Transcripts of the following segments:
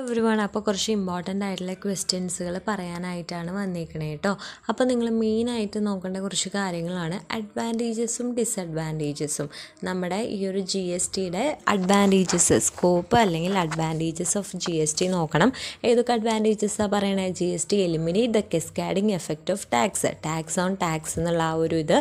Every one അപ്പോൾ കുറച്ച് important ആയിട്ടുള്ള ക്വസ്റ്റ്യൻസുകൾ പറയാനായിട്ടാണ് വന്നിരിക്കുന്നത് കേട്ടോ അപ്പോൾ നിങ്ങൾ മെയിനായിട്ട് നോക്കേണ്ട കുറച്ച് കാര്യങ്ങളാണ് അഡ്വാന്റേജസും ഡിസഡ്വാന്റേജസും നമ്മുടെ ഈ ഒരു ജി എസ് ടിയുടെ അഡ്വാന്റേജസ് സ്കോപ്പ് അല്ലെങ്കിൽ advantages of G S T നോക്കണം. ഏതൊക്കെ അഡ്വാന്റേജസാണ് പറയണത് G S T eliminate the cascading effect of tax tax on tax എന്നുള്ള ആ ഒരു ഇത്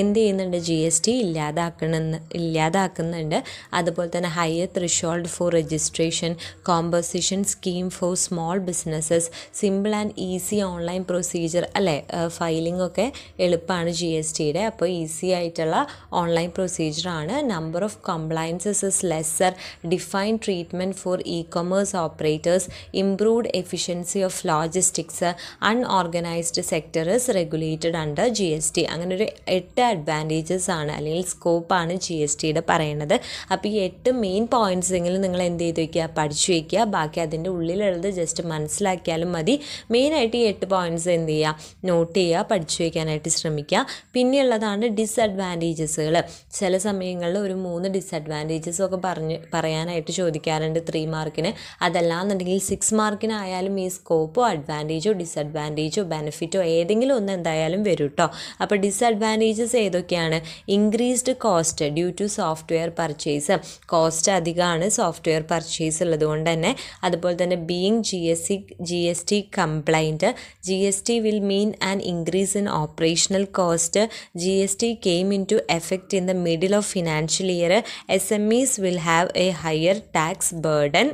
എന്ത് ചെയ്യുന്നുണ്ട്? ജി എസ് ടി ഇല്ലാതാക്കണമെന്ന് ഇല്ലാതാക്കുന്നുണ്ട്. അതുപോലെ തന്നെ higher threshold for registration composition scheme for small businesses simple and easy online procedure അല്ലേ? ഫയലിംഗ് ഒക്കെ എളുപ്പമാണ് ജി എസ് ടിയുടെ അപ്പോൾ ഈസി ആയിട്ടുള്ള online പ്രൊസീജിയറാണ് number of compliances is lesser define treatment for e commerce operators improved efficiency of logistics unorganised sector is regulated under G S T അങ്ങനെ ഒരു എട്ട് advantages ആണ് അല്ലെങ്കിൽ സ്കോപ്പാണ് ജി എസ് ടിയുടെ പറയുന്നത്. അപ്പോൾ ഈ എട്ട് മെയിൻ പോയിന്റ്സ് എങ്കിലും നിങ്ങൾ എന്ത് ചെയ്ത് വയ്ക്കുക പഠിച്ചു വയ്ക്കുക ബാക്കി അതിന്റെ ഉള്ളിലുള്ളത് ജസ്റ്റ് മനസ്സിലാക്കിയാലും മതി. മെയിനായിട്ട് ഈ എട്ട് പോയിന്റ്സ് എന്ത് ചെയ്യുക നോട്ട് ചെയ്യുക പഠിച്ചു വയ്ക്കാനായിട്ട് ശ്രമിക്കുക പിന്നെയുള്ളതാണ് ഡിസഡ്വാന്റേജസുകൾ ചില സമയങ്ങളിൽ ഒരു മൂന്ന് ഡിസഡ്വാന്റേജസ് ഒക്കെ പറഞ്ഞ് പറയാനായിട്ട് ചോദിക്കാറുണ്ട് ത്രീ മാർക്കിന് അതല്ലാന്നുണ്ടെങ്കിൽ സിക്സ് മാർക്കിനായാലും ഈ സ്കോപ്പോ അഡ്വാന്റേജോ ഡിസഡ്വാന്റേജോ ബെനിഫിറ്റോ ഏതെങ്കിലും ഒന്ന് എന്തായാലും വരും കേട്ടോ അപ്പോൾ ഡിസഡ്വാന്റേജസ് ഏതൊക്കെയാണ്? Increased cost due to software purchase cost അധികമാണ് സോഫ്റ്റ്വെയർ പർച്ചേസ് ഉള്ളതുകൊണ്ട് തന്നെ. അതുപോലെ തന്നെ being G S C G S T compliant G S T will mean an increase in operational cost G S T came into effect in the middle of financial year S M Es will have a higher tax burden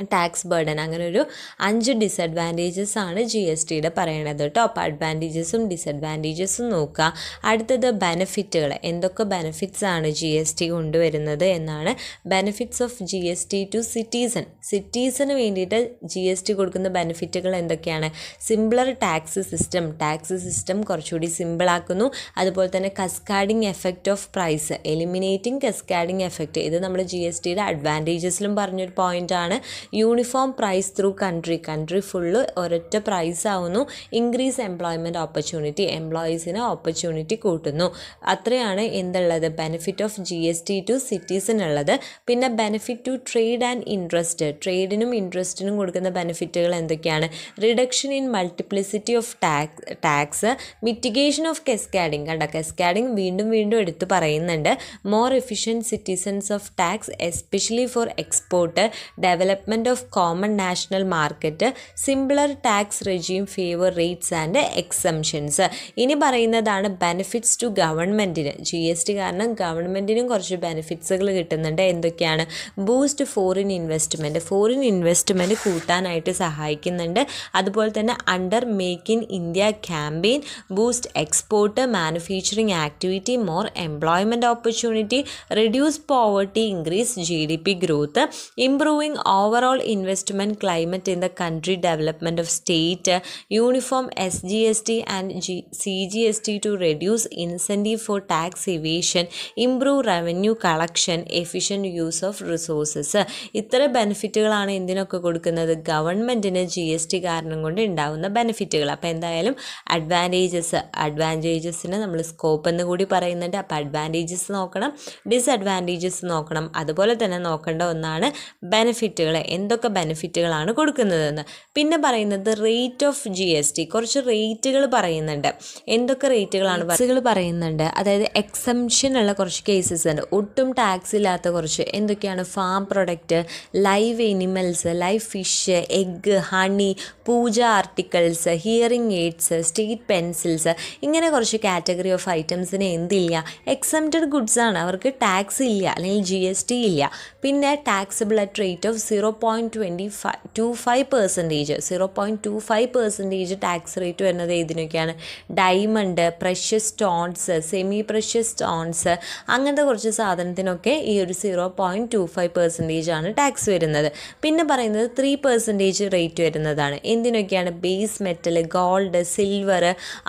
tax burden അങ്ങനെ ഒരു അഞ്ച് disadvantages ആണ് G S ടിയുടെ പറയണത് കേട്ടോ. അപ്പോൾ അഡ്വാന്റേജസും ഡിസഡ്വാന്റേജസും നോക്കുക. അടുത്തത് ബെനിഫിറ്റുകൾ എന്തൊക്കെ ബെനിഫിറ്റ്സ് ആണ് ജി എസ് ടി കൊണ്ടുവരുന്നത് എന്നാണ്. Benefits of G S T to citizen സിറ്റീസന് വേണ്ടിയിട്ട് ജി എസ് ടി കൊടുക്കുന്ന ബെനിഫിറ്റുകൾ എന്തൊക്കെയാണ്? Simpler tax system tax system കുറച്ചുകൂടി സിമ്പിളാക്കുന്നു അതുപോലെ തന്നെ cascading effect of price eliminating cascading effect ഇത് നമ്മൾ ജി എസ് ടിയുടെ അഡ്വാന്റേജസിലും പറഞ്ഞൊരു പോയിന്റാണ് uniform price through country country full ഒരൊറ്റ പ്രൈസ് ആവുന്നു. ഇൻക്രീസ് എംപ്ലോയ്മെന്റ് ഓപ്പർച്യൂണിറ്റി എംപ്ലോയീസിന് ഓപ്പർച്യൂണിറ്റി കൂട്ടുന്നു. അത്രയാണ് എന്തുള്ളത്? Benefit of G S T to സിറ്റീസിനുള്ളത് പിന്നെ benefit to trade and interest ട്രേഡിനും ഇൻട്രസ്റ്റിനും കൊടുക്കുന്ന ബെനിഫിറ്റുകൾ എന്തൊക്കെയാണ്? Reduction in multiplicity of tax tax mitigation of cascading കണ്ട? കെസ്കാഡിങ് വീണ്ടും വീണ്ടും എടുത്തു പറയുന്നുണ്ട്. More efficient citizens of tax especially for export development of common national market simpler tax regime favour rates and exemptions ഇനി പറയുന്നതാണ് ബെനിഫിറ്റ്സ് ടു ഗവൺമെന്റിന് G S T കാരണം ഗവൺമെന്റിനും കുറച്ച് ബെനിഫിറ്റ്സുകൾ കിട്ടുന്നുണ്ട്. എന്തൊക്കെയാണ്? Boost foreign investment foreign investment കൂട്ടാനായിട്ട് സഹായിക്കുന്നുണ്ട്. അതുപോലെ തന്നെ under make in India campaign boost export manufacturing activity more employment opportunity reduce poverty increase G D P growth improving overall investment climate in the country development of state uniform S G S T and G C G S T to reduce incentive for tax evasion improve revenue collection efficient use of resources ഇത്ര ബെനിഫിറ്റുകളാണ് എന്തിനൊക്കെ കൊടുക്കുന്നത്? ഗവൺമെന്റിന് G S T കാരണം കൊണ്ട് ഉണ്ടാകുന്ന ബെനിഫിറ്റുകൾ അപ്പോൾ എന്തായാലും അഡ്വാന്റേജസ് അഡ്വാന്റേജസിന് നമ്മൾ സ്കോപ്പ് എന്ന് കൂടി പറയുന്നുണ്ട്. അപ്പോൾ അഡ്വാന്റേജസ് നോക്കണം ഡിസഡ്വാന്റേജസ് നോക്കണം. അതുപോലെ തന്നെ നോക്കേണ്ട ഒന്നാണ് ബെനിഫിറ്റുകൾ എന്തൊക്കെ ബെനിഫിറ്റുകളാണ് കൊടുക്കുന്നതെന്ന്. പിന്നെ പറയുന്നത് rate of G S T കുറച്ച് റേറ്റുകൾ പറയുന്നുണ്ട്. എന്തൊക്കെ റേറ്റുകളാണ് ബസ്സുകൾ പറയുന്നുണ്ട്. അതായത് എക്സംഷൻ ഉള്ള കുറച്ച് കേസസ് ഉണ്ട്. ഒട്ടും ടാക്സ് ഇല്ലാത്ത കുറച്ച് എന്തൊക്കെയാണ്? Farm product live animals live fish egg honey puja articles hearing aids state pencils ഇങ്ങനെ കുറച്ച് കാറ്റഗറി ഓഫ് ഐറ്റംസിന് എന്തില്ല. എക്സംപ്റ്റഡ് ഗുഡ്സ് ആണ്. അവർക്ക് ടാക്സ് ഇല്ല. അല്ലെങ്കിൽ ജി എസ് ടി ഇല്ല. പിന്നെ taxable at rate of zero point twenty five two five percentage zero point two five percentage tax rate വരുന്നത് ഇതിനൊക്കെയാണ് diamond precious stones semi precious stones അങ്ങനത്തെ കുറച്ച് സാധനത്തിനൊക്കെ ഈ ഒരു zero point two five percentage ആണ് tax വരുന്നത്. പിന്നെ പറയുന്നത് ത്രീ പെർസെന്റേജ് റേറ്റ് വരുന്നതാണ്. എന്തിനൊക്കെയാണ്? Base metal gold silver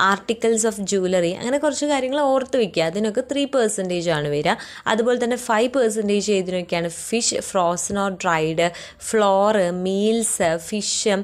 articles of jewellery അങ്ങനെ കുറച്ച് കാര്യങ്ങൾ ഓർത്ത് വയ്ക്കുക അതിനൊക്കെ ത്രീ പെർസെന്റേജ് ആണ് വരിക. അതുപോലെ തന്നെ five percentage ഇതിനൊക്കെയാണ് fish frozen or dried flour meals fish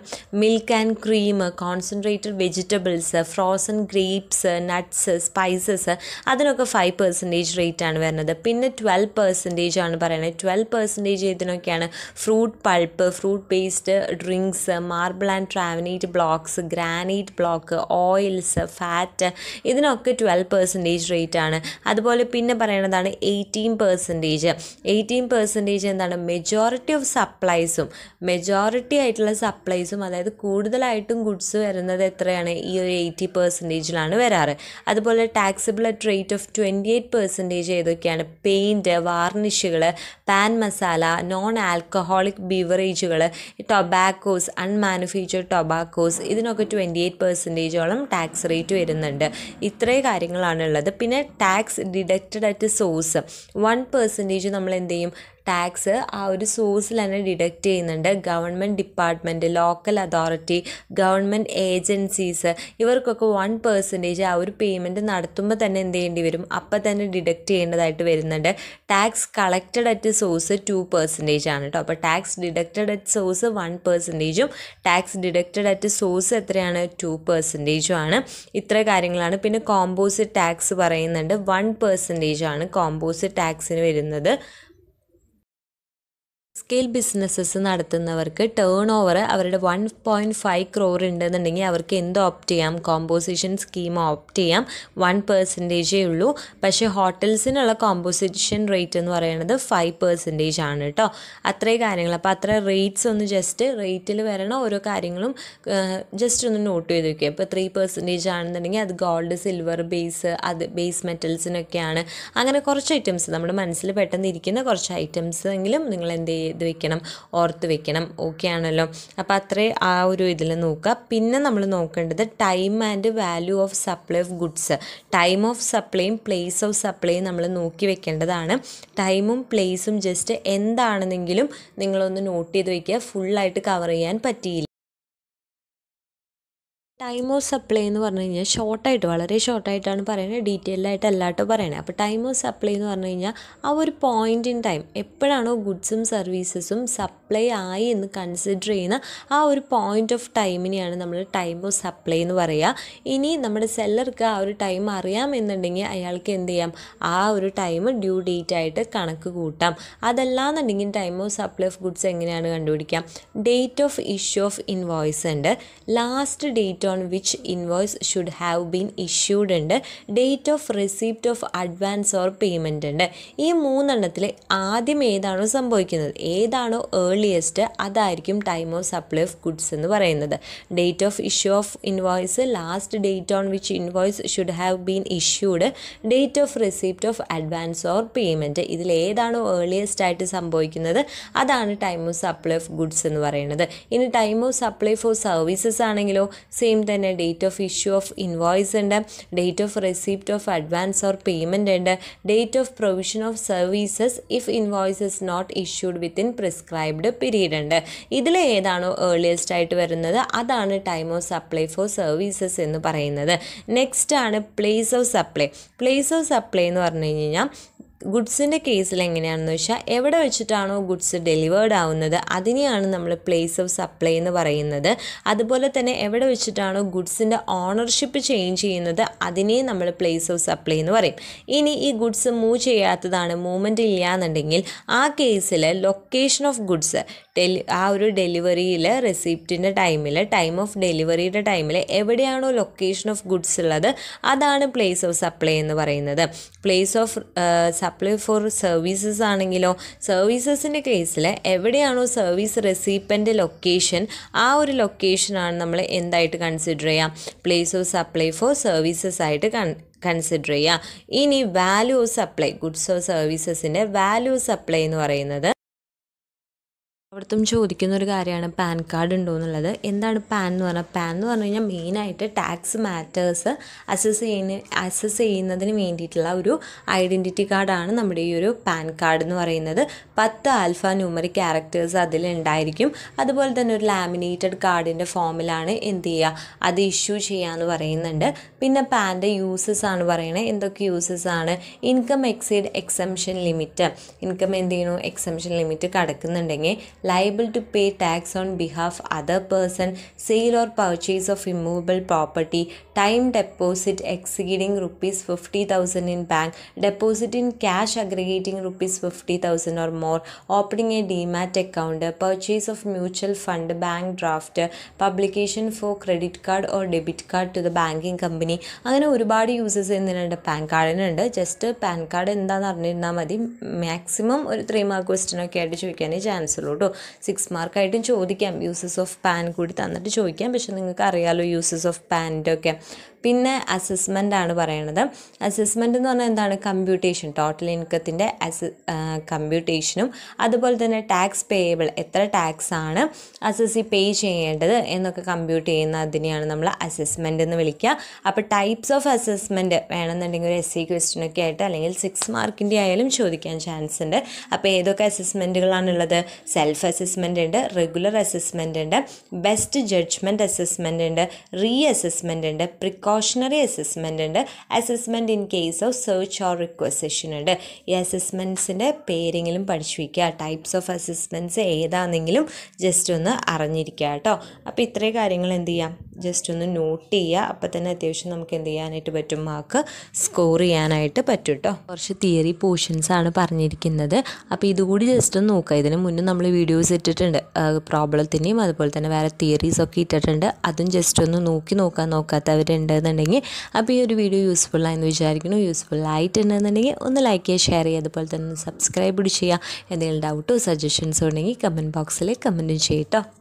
milk and cream concentrated vegetables frozen grapes nuts spices അതിനൊക്കെ ഫൈവ് പെർസെന്റേജ് റേറ്റ് ആണ് വരുന്നത്. പിന്നെ ട്വൽവ് പെർസെന്റേജ് ആണ് പറയുന്നത്. Twelve percentage ഇതിനൊക്കെയാണ് fruit pulp fruit based drinks marble and travertine blocks granite block oils fat ഇതിനൊക്കെ twelve percentage rate ആണ്. അതുപോലെ പിന്നെ പറയുന്നതാണ് എയ്റ്റീൻ പെർസെന്റേജ് എയ്റ്റീൻ പെർസെന്റേജ് എന്താണ്? മെജോറിറ്റി ഓഫ് സപ്ലൈസും മെജോറിറ്റി ആയിട്ടുള്ള സപ്ലൈസും അതായത് കൂടുതലായിട്ടും ഗുഡ്സ് വരുന്നത് എത്രയാണ്? ഈ ഒരു എയ്റ്റി പെർസെന്റേജിലാണ് വരാറ്. അതുപോലെ taxable at rate of twenty eight percentage ഏതൊക്കെയാണ്? പെയിന്റ് വാർണിഷുകൾ പാൻ മസാല നോൺ ആൽക്കഹോളിക് ബീവറേജുകൾ ടൊബാക്കോസ് അൺമാനുഫാക്ചർഡ് ടൊബാക്കോസ് ഇതിനൊക്കെ ട്വന്റി എയ്റ്റ് പെർസെന്റേജോളം ടാക്സ് റേറ്റ് വരുന്നുണ്ട്. ഇത്രേ കാര്യങ്ങളാണ് ഉള്ളത്. പിന്നെ tax deducted at source one percentage നമ്മൾ എന്ത് ചെയ്യും ടാക്സ് ആ ഒരു സോഴ്സിൽ തന്നെ ഡിഡക്റ്റ് ചെയ്യുന്നുണ്ട്. Government department local authority government agencies ഇവർക്കൊക്കെ വൺ പെർസെന്റേജ് ആ ഒരു പേയ്മെന്റ് നടത്തുമ്പോൾ തന്നെ എന്ത് ചെയ്യേണ്ടി വരും? അപ്പം തന്നെ ഡിഡക്റ്റ് ചെയ്യേണ്ടതായിട്ട് വരുന്നുണ്ട്. Tax collected at source two percentage ആണ് കേട്ടോ അപ്പോൾ tax deducted at source one പെർസെന്റേജും tax deducted at source എത്രയാണ്? ടു പെർസെന്റേജും ആണ്. ഇത്ര കാര്യങ്ങളാണ്. പിന്നെ കോമ്പോസിറ്റ് ടാക്സ് പറയുന്നുണ്ട്. വൺ പെർസെന്റേജ് ആണ് കോമ്പോസിറ്റ് ടാക്സിന് വരുന്നത്. സ്കെയിൽ ബിസിനസ്സസ് നടത്തുന്നവർക്ക് ടേൺ ഓവർ അവരുടെ വൺ പോയിന്റ് ഫൈവ് ക്രോർ ഉണ്ടെന്നുണ്ടെങ്കിൽ അവർക്ക് എന്ത് ഓപ്റ്റ് ചെയ്യാം? കോമ്പോസിഷൻ സ്കീം ഓപ്റ്റ് ചെയ്യാം. വൺ പെർസെന്റേജേ ഉള്ളൂ. പക്ഷേ ഹോട്ടൽസിനുള്ള കോമ്പോസിഷൻ റേറ്റ് എന്ന് പറയുന്നത് ഫൈവ് പെർസെന്റേജ് ആണ് കേട്ടോ അത്രയും കാര്യങ്ങൾ. അപ്പോൾ അത്ര റേറ്റ്സ് ഒന്ന് ജസ്റ്റ് റേറ്റിൽ വരണ. ഓരോ കാര്യങ്ങളും ജസ്റ്റ് ഒന്ന് നോട്ട് ചെയ്ത് വയ്ക്കുക ഇപ്പോൾ ത്രീ പെർസെന്റേജ് ആണെന്നുണ്ടെങ്കിൽ അത് ഗോൾഡ് സിൽവർ ബേസ് അത് ബേസ് മെറ്റൽസിനൊക്കെയാണ് അങ്ങനെ കുറച്ച് ഐറ്റംസ് നമ്മുടെ മനസ്സിൽ പെട്ടെന്ന് ഇരിക്കുന്ന കുറച്ച് ഐറ്റംസ് എങ്കിലും നിങ്ങൾ എന്ത് ചെയ്ത് വെക്കണം ഓർത്ത് വെക്കണം ഓക്കെ ആണല്ലോ. അപ്പോൾ അത്രേ ആ ഒരു ഇതിൽ നോക്കുക. പിന്നെ നമ്മൾ നോക്കേണ്ടത് time and value of supply of goods time of സപ്ലൈയും place of സപ്ലൈയും നമ്മൾ നോക്കി വെക്കേണ്ടതാണ്. ടൈമും പ്ലേസും ജസ്റ്റ് എന്താണെന്നെങ്കിലും നിങ്ങളൊന്ന് നോട്ട് ചെയ്ത് വയ്ക്കുക ഫുള്ളായിട്ട് കവർ ചെയ്യാൻ പറ്റിയില്ല. ടൈം ഓഫ് സപ്ലൈ എന്ന് പറഞ്ഞു കഴിഞ്ഞാൽ ഷോർട്ടായിട്ട് വളരെ ഷോർട്ടായിട്ടാണ് പറയുന്നത്. ഡീറ്റെയിൽഡ് ആയിട്ട് അല്ലാട്ടോ പറയണത് അപ്പോൾ ടൈം ഓഫ് സപ്ലൈ എന്ന് പറഞ്ഞു കഴിഞ്ഞാൽ ആ ഒരു പോയിന്റ് ഇൻ ടൈം എപ്പോഴാണോ ഗുഡ്സും സർവീസസും സപ്ലൈ ആയി എന്ന് കൺസിഡർ ചെയ്യുന്ന ആ ഒരു പോയിന്റ് ഓഫ് ടൈമിനെയാണ് നമ്മൾ ടൈം ഓഫ് സപ്ലൈ എന്ന് പറയുക. ഇനി നമ്മുടെ സെല്ലർക്ക് ആ ഒരു ടൈം അറിയാമെന്നുണ്ടെങ്കിൽ അയാൾക്ക് എന്ത് ചെയ്യാം? ആ ഒരു ടൈം ഡ്യൂ ഡേറ്റ് ആയിട്ട് കണക്ക് കൂട്ടാം. അതല്ലാന്നുണ്ടെങ്കിൽ time of supply of goods എങ്ങനെയാണ് കണ്ടുപിടിക്കാം? Date of issue of invoice ഉണ്ട്. Last date on which invoice should have been issued ഉണ്ട്. Date of receipt of advance or payment ഉണ്ട്. ഈ മൂന്നെണ്ണത്തിൽ ആദ്യം ഏതാണോ സംഭവിക്കുന്നത്? ഏതാണോ ഏർലിയസ്റ്റ് അതായിരിക്കും time of supply of goods എന്ന് പറയുന്നത്. Date of issue of invoice last date on which invoice should have been issued date of receipt of advance or payment ഇതിൽ ഏതാണോ ഏർലിയസ്റ്റ് ആയിട്ട് സംഭവിക്കുന്നത്? അതാണ് time of supply of goods എന്ന് പറയുന്നത്. ഇനി time of supply for services ആണെങ്കിലോ? Same തന്നെ date of issue of invoice ഉണ്ട് date of receipt of advance or payment ഉണ്ട് date of provision of services if invoice is not issued within prescribed period ഉണ്ട്. ഇതിൽ ഏതാണോ earliest ആയിട്ട് വരുന്നത് അതാണ് time of supply for services എന്ന് പറയുന്നത്. നെക്സ്റ്റ് ആണ് place of supply place of supply എന്ന് പറഞ്ഞു കഴിഞ്ഞാൽ ഗുഡ്സിന്റെ കേസിൽ എങ്ങനെയാണെന്ന് വെച്ചാൽ എവിടെ വെച്ചിട്ടാണോ ഗുഡ്സ് ഡെലിവേർഡ് ആവുന്നത് അതിനെയാണ് നമ്മൾ പ്ലേസ് ഓഫ് സപ്ലൈ എന്ന് പറയുന്നത്. അതുപോലെ തന്നെ എവിടെ വെച്ചിട്ടാണോ ഗുഡ്സിന്റെ ഓണർഷിപ്പ് ചേഞ്ച് ചെയ്യുന്നത് അതിനെ നമ്മൾ പ്ലേസ് ഓഫ് സപ്ലൈ എന്ന് പറയും. ഇനി ഈ ഗുഡ്സ് മൂവ് ചെയ്യാത്തതാണ് മൂവ്മെന്റ് ഇല്ല എന്നുണ്ടെങ്കിൽ ആ കേസിൽ ലൊക്കേഷൻ ഓഫ് ഗുഡ്സ് ഡെലി ആ ഒരു ഡെലിവറിയിൽ റെസിപ്റ്റിന്റെ ടൈമിൽ ടൈം ഓഫ് ഡെലിവറിയുടെ ടൈമിൽ എവിടെയാണോ ലൊക്കേഷൻ ഓഫ് ഗുഡ്സ് ഉള്ളത് അതാണ് പ്ലേസ് ഓഫ് സപ്ലൈ എന്ന് പറയുന്നത്. Place of supply for services ആണെങ്കിലോ സർവീസസിന്റെ കേസിൽ എവിടെയാണോ സർവീസ് റെസീപ്പന്റെ ലൊക്കേഷൻ ആ ഒരു ലൊക്കേഷനാണ് നമ്മൾ എന്തായിട്ട് കൺസിഡർ ചെയ്യാം? Place of supply for services ആയിട്ട് കൺ കൺസിഡർ ചെയ്യുക ഇനി വാല്യൂ സപ്ലൈ ഗുഡ്സ് ഓഫ് സർവീസസിന്റെ വാല്യൂ സപ്ലൈ എന്ന് പറയുന്നത് അവിടുത്തും ചോദിക്കുന്ന ഒരു കാര്യമാണ് പാൻ കാർഡ് ഉണ്ടോ എന്നുള്ളത് എന്താണ് പാൻ എന്ന് പറഞ്ഞാൽ പാൻ എന്ന് പറഞ്ഞു കഴിഞ്ഞാൽ മെയിനായിട്ട് ടാക്സ് മാറ്റേഴ്സ് അസസ് ചെയ്യുന്ന അസസ് ചെയ്യുന്നതിന് വേണ്ടിയിട്ടുള്ള ഒരു ഐഡന്റിറ്റി കാർഡാണ് നമ്മുടെ ഈ ഒരു പാൻ കാർഡ് എന്ന് പറയുന്നത്. പത്ത് ആൽഫ ന്യൂമറി ക്യാരക്ടേഴ്സ് അതിലുണ്ടായിരിക്കും അതുപോലെ തന്നെ ഒരു ലാമിനേറ്റഡ് കാർഡിന്റെ ഫോമിലാണ് എന്ത് ചെയ്യുക അത് ഇഷ്യൂ ചെയ്യാമെന്ന് പറയുന്നുണ്ട്. പിന്നെ പാന്റെ യൂസസ് ആണ് പറയണത് എന്തൊക്കെ യൂസസ് ആണ്? Income exceed exemption limit. Income എന്ത് ചെയ്യണോ? Exemption limit കടക്കുന്നുണ്ടെങ്കിൽ pay tax on behalf other person sale or purchase of immovable property time deposit exceeding rupees fifty thousand in bank deposit in cash aggregating rupees fifty thousand or more opening a demat account purchase of mutual fund bank draft publication for credit card or debit card to the banking company അങ്ങനെ ഒരുപാട് uses എന്തിനുണ്ട്? PAN കാർഡിനുണ്ട്. Just PAN card എന്താണെന്ന് അറിഞ്ഞിരുന്നാൽ മതി. Maximum ഒരു three mark question ഒക്കെ ആയിട്ട് ചോദിക്കാനേ ചാൻസ് ഉള്ളൂ കേട്ടോ സിക്സ് മാർക്കായിട്ടും ചോദിക്കാം. യൂസസ് ഓഫ് പാൻ കൂടി തന്നിട്ട് ചോദിക്കാം. പക്ഷേ നിങ്ങൾക്ക് അറിയാലോ യൂസസ് ഓഫ് പാന്റെ ഒക്കെ പിന്നെ അസസ്മെന്റ് ആണ് പറയണത്. അസസ്മെന്റ് എന്ന് പറഞ്ഞാൽ എന്താണ്? കമ്പ്യൂട്ടേഷൻ ടോട്ടൽ ഇൻകത്തിന്റെ അസ കമ്പ്യൂട്ടേഷനും അതുപോലെ തന്നെ ടാക്സ് പേയബിൾ എത്ര ടാക്സ് ആണ് അസസ്സി പേ ചെയ്യേണ്ടത് എന്നൊക്കെ കമ്പ്യൂട്ട് ചെയ്യുന്ന അതിനെയാണ് നമ്മൾ അസസ്മെന്റ് എന്ന് വിളിക്കുക. അപ്പോൾ ടൈപ്സ് ഓഫ് അസസ്മെന്റ് വേണമെന്നുണ്ടെങ്കിൽ ഒരു എസ് സി ക്വസ്റ്റിനൊക്കെ ആയിട്ട് അല്ലെങ്കിൽ സിക്സ് മാർക്കിന്റെ ആയാലും ചോദിക്കാൻ ചാൻസ് ഉണ്ട്. അപ്പോൾ ഏതൊക്കെ അസസ്മെന്റുകളാണുള്ളത് സെൽഫ് അസസ്മെന്റ് ഉണ്ട് റെഗുലർ അസസ്മെന്റ് ഉണ്ട് ബെസ്റ്റ് ജഡ്ജ്മെന്റ് അസസ്മെന്റ് ഉണ്ട് റീ അസസ്മെന്റ് ഉണ്ട് പ്രിക്കോഷണറി അസസ്മെന്റ് ഉണ്ട്. Assessment in case of search or requisition ഉണ്ട്. ഈ അസസ്മെന്റ്സിന്റെ പേരെങ്കിലും പഠിച്ചു വയ്ക്കുക ടൈപ്സ് ഓഫ് അസസ്മെന്റ്സ് ഏതാണെങ്കിലും ജസ്റ്റ് ഒന്ന് അറിഞ്ഞിരിക്കുക കേട്ടോ. അപ്പോൾ ഇത്രയും കാര്യങ്ങൾ എന്ത് ചെയ്യാം? ജസ്റ്റ് ഒന്ന് നോട്ട് ചെയ്യുക. അപ്പോൾ തന്നെ അത്യാവശ്യം നമുക്ക് എന്ത് ചെയ്യാനായിട്ട് പറ്റും? മാർക്ക് സ്കോർ ചെയ്യാനായിട്ട് പറ്റും കേട്ടോ. കുറച്ച് തിയറി പോർഷൻസ് ആണ് പറഞ്ഞിരിക്കുന്നത്. അപ്പോൾ ഇതുകൂടി ജസ്റ്റ് ഒന്ന് നോക്കുക. ഇതിന് മുന്നേ നമ്മൾ വീഡിയോസ് ഇട്ടിട്ടുണ്ട്. പ്രോബ്ലത്തിന്റെയും അതുപോലെ തന്നെ വേറെ തിയറീസ് ഒക്കെ ഇട്ടിട്ടുണ്ട്. അതും ജസ്റ്റ് ഒന്ന് നോക്കി നോക്കാൻ നോക്കാത്തവരുണ്ടെന്നുണ്ടെങ്കിൽ അപ്പോൾ ഈ ഒരു വീഡിയോ യൂസ്ഫുൾ ആയെന്ന് വിചാരിക്കുന്നു. യൂസ്ഫുൾ ആയിട്ടുണ്ടെന്നുണ്ടെങ്കിൽ ഒന്ന് ലൈക്ക് ചെയ്യുക ഷെയർ ചെയ്യുക. അതുപോലെ തന്നെ സബ്സ്ക്രൈബ് ചെയ്യുക. എന്തെങ്കിലും ഡൗട്ടോ സജഷൻസോ ഉണ്ടെങ്കിൽ കമന്റ് ബോക്സിൽ കമന്റും ചെയ്യട്ടോ